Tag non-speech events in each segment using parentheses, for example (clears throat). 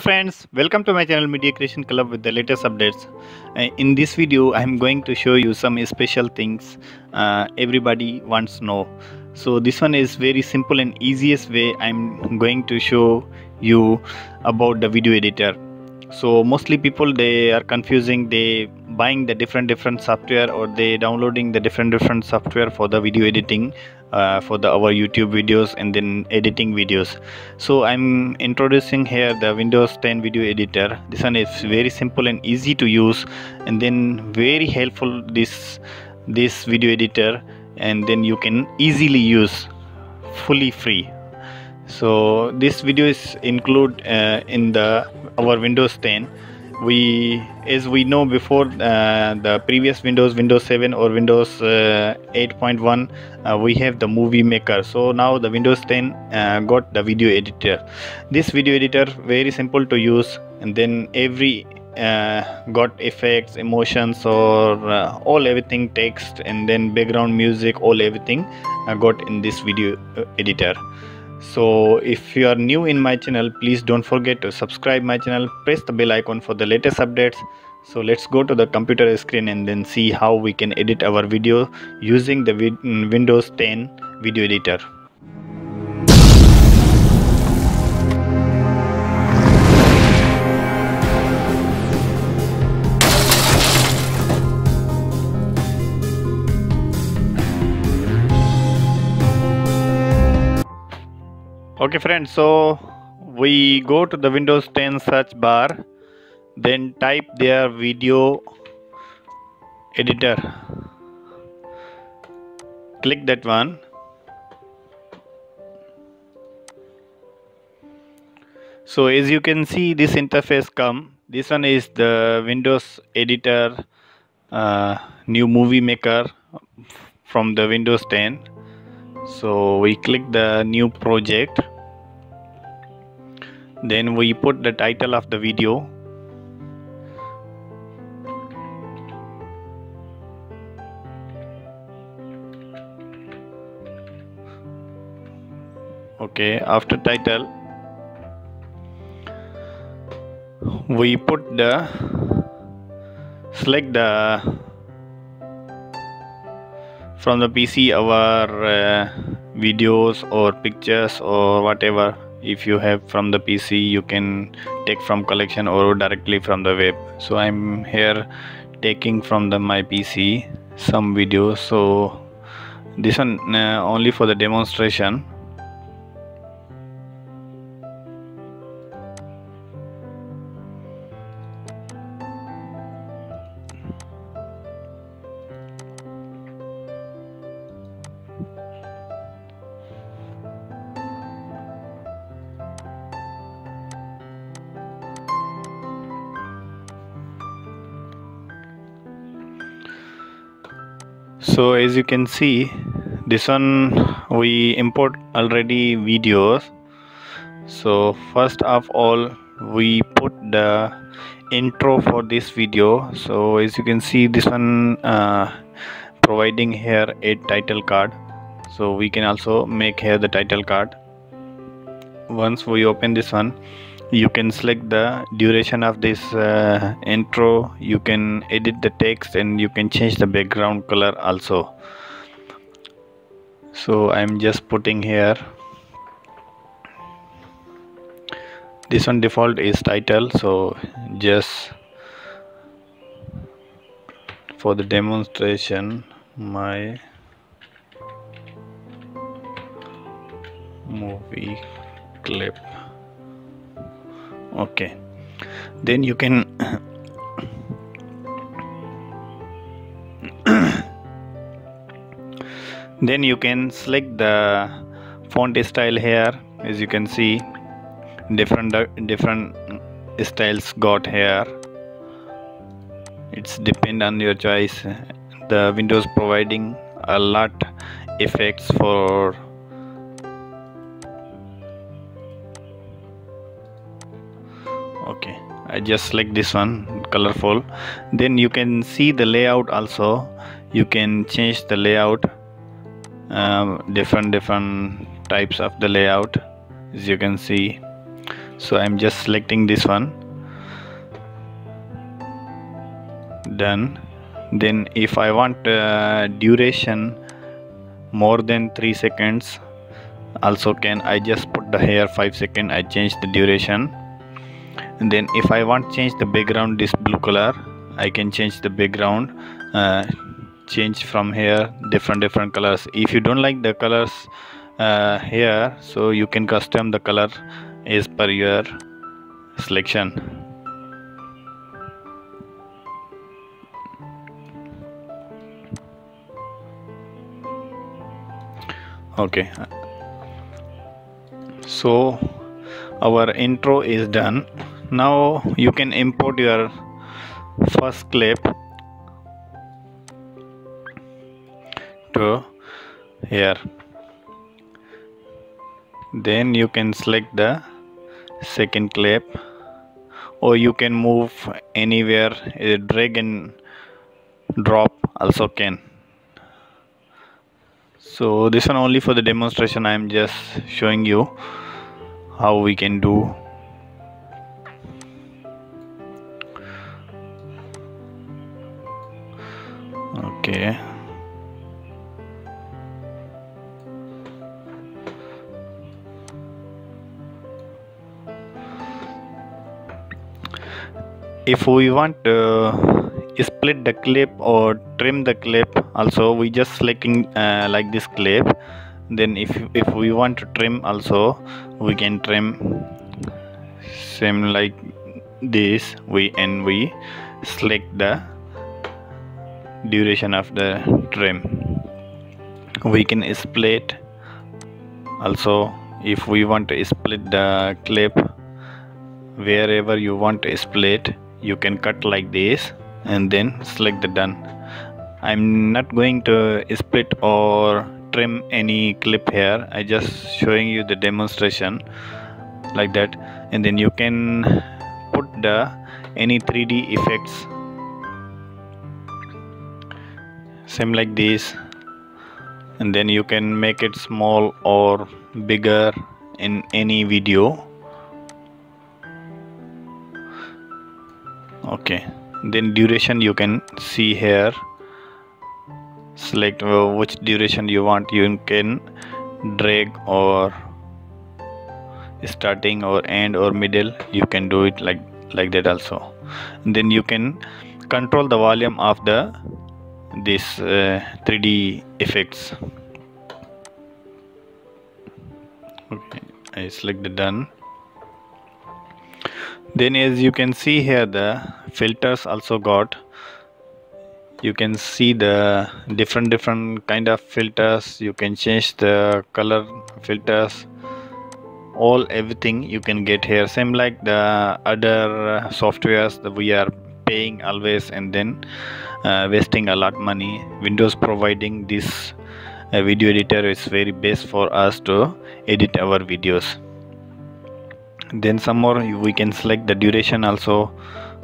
friends welcome to my channel media creation club with the latest updates. Uh, in this video i am going to show you some special things uh, everybody wants to know. So this one is very simple and easiest way i'm going to show you about the video editor so mostly people they are confusing they buying the different different software or they downloading the different different software for the video editing uh, for the our youtube videos and then editing videos. So i'm introducing here the windows 10 video editor. This one is very simple and easy to use and then very helpful this this video editor and then you can easily use fully free so this video is include uh, in the our windows 10 we as we know before uh, the previous windows windows 7 or windows uh, 8.1 uh, we have the movie maker. So now the windows 10 uh, got the video editor. This video editor very simple to use. And then every uh, got effects emotions or uh, all everything text and then background music all everything got in this video editor so if you are new in my channel please don't forget to subscribe my channel press the bell icon for the latest updates. So let's go to the computer screen and then see how we can edit our video using the windows 10 video editor okay friends so we go to the windows 10 search bar then type their video editor. Click that one. So as you can see this interface come. This one is the windows editor uh, new movie maker from the windows 10 so we click the new project then we put the title of the video. Okay after title we put the select the from the PC our uh, videos or pictures or whatever if you have from the PC you can take from collection or directly from the web. So I'm here taking from the my PC some videos so this one uh, only for the demonstration so as you can see this one we import already videos. So first of all we put the intro for this video. So as you can see this one uh, providing here a title card. So we can also make here the title card. Once we open this one you can select the duration of this uh, intro. You can edit the text and you can change the background color also. So i'm just putting here. This one default is title so just for the demonstration my movie clip okay. Then you can (coughs) then you can select the font style here. As you can see different uh, different styles got here. It's depend on your choice. The windows providing a lot effects for okay I just select this one colorful. Then you can see the layout also. You can change the layout um, different different types of the layout as you can see. So I'm just selecting this one. Done. Then if I want uh, duration more than 3 seconds also can I just put the hair 5 second I change the duration and then if I want change the background this blue color I can change the background uh, change from here different different colors. If you don't like the colors uh, here so you can custom the color as per your selection. Okay. So our intro is done now you can import your first clip to here. Then you can select the second clip or you can move anywhere. Drag and drop also can. So this one only for the demonstration. I am just showing you how we can do okay if we want to split the clip or trim the clip also we just selecting uh, like this clip. Then if if we want to trim also we can trim same like this. We and we select the duration of the trim. We can split. Also if we want to split the clip wherever you want to split you can cut like this and then select the done. I'm not going to split or trim any clip here. I just showing you the demonstration like that. And then you can put the any 3d effects same like this and then you can make it small or bigger in any video. Okay. Then duration you can see here. Select uh, which duration you want. You can drag or starting or end or middle. You can do it like like that also. And then you can control the volume of the this uh, 3d effects. Okay i select the done. Then as you can see here the filters also got. You can see the different different kind of filters. You can change the color filters. All everything you can get here. Same like the other softwares that we are paying always and then uh, wasting a lot money. Windows providing this uh, video editor is very best for us to edit our videos. Then some more we can select the duration also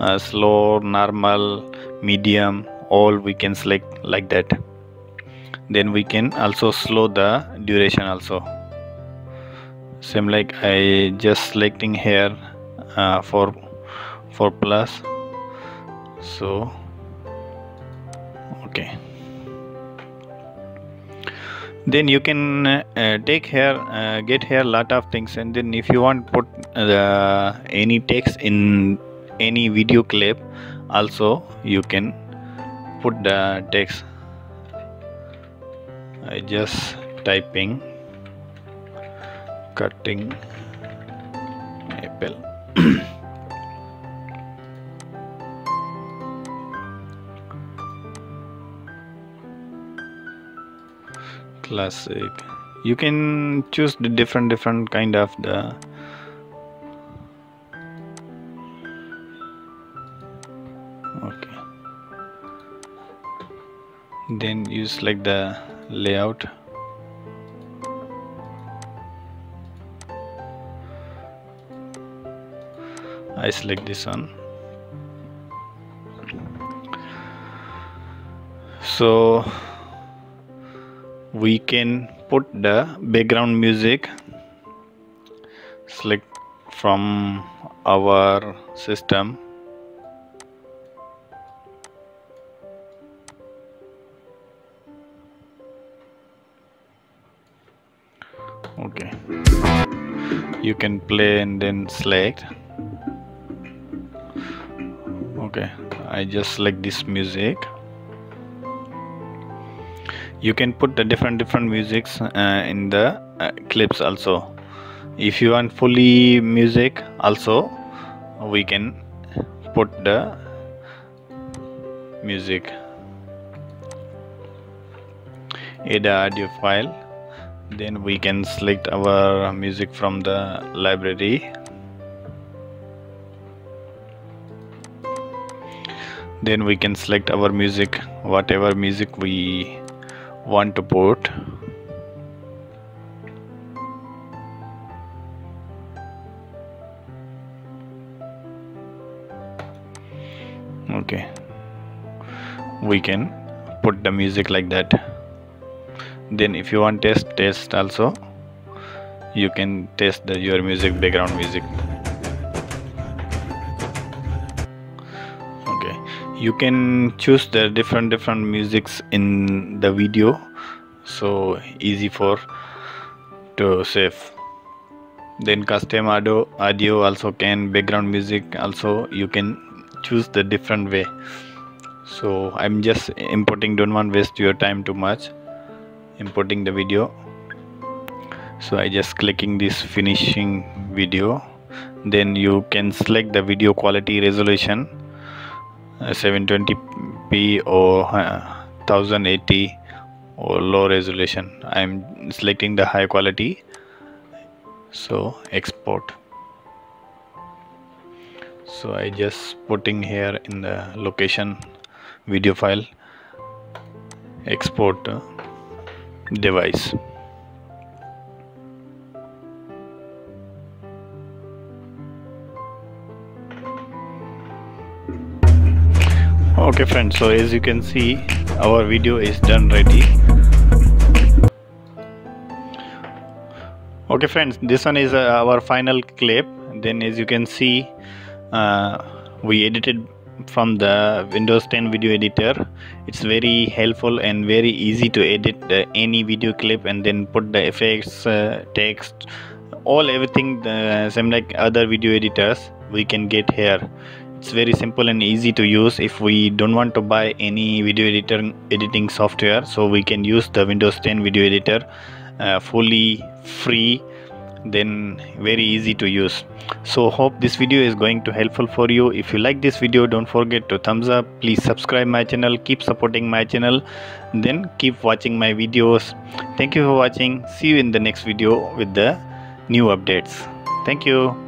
uh, slow normal medium all we can select like that. Then we can also slow the duration also. Same like I just selecting here uh, for for plus so okay. Then you can uh, take here uh, get here lot of things. And then if you want put uh, any text in any video clip also you can put the text. I just typing cutting apple (clears throat) classic you can choose the different different kind of the okay. Then you select the layout. I select this one. So we can put the background music select from our system. Okay. You can play and then select. Okay. I just select this music you can put the different different musics uh, in the uh, clips also. If you want fully music also we can put the music. Add audio file then we can select our music from the library. Then we can select our music whatever music we want to put okay. We can put the music like that. Then if you want test test also. You can test the your music background music you can choose the different different musics in the video. So easy for to save. Then custom audio audio also can background music also you can choose the different way. So i'm just importing don't want waste your time too much importing the video. So I just clicking this finishing video. Then you can select the video quality resolution 720p or uh, 1080 or low resolution. I'm selecting the high quality. So export. So I just putting here in the location video file export uh, device. Okay friends, so as you can see our video is done ready. Okay friends, this one is uh, our final clip. Then as you can see, uh, we edited from the Windows 10 video editor it's very helpful and very easy to edit uh, any video clip and then put the effects uh, text all everything the same like other video editors we can get here it's very simple and easy to use if we don't want to buy any video editor editing software. So we can use the Windows 10 video editor uh, fully free then very easy to use. So hope this video is going to helpful for you. If you like this video don't forget to thumbs up. Please subscribe my channel. Keep supporting my channel. Then keep watching my videos. Thank you for watching. See you in the next video with the new updates. Thank you